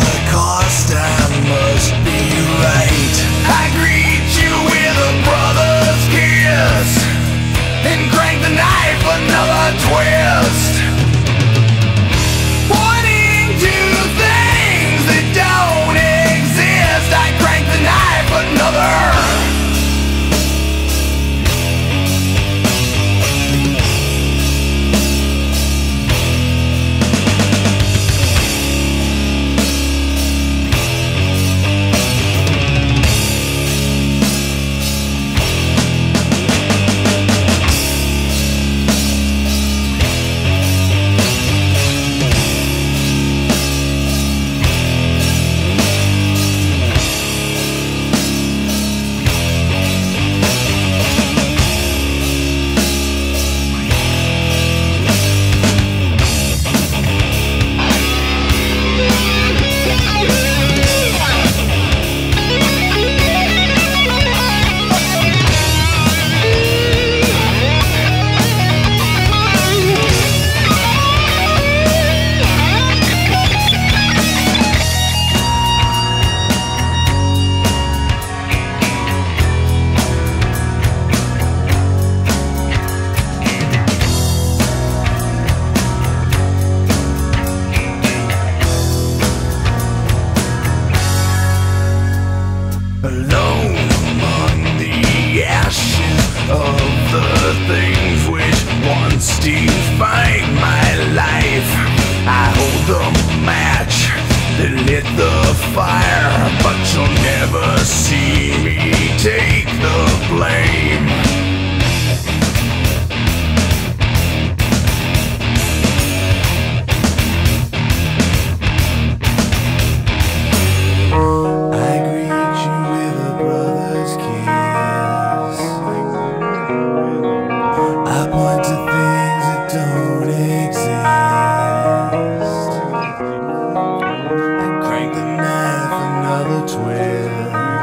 the cost I must be right. I agreed. Alone among the ashes of the things which once defined my life. I hold the match that lit the fire, but you'll never see me take the blame. Twist.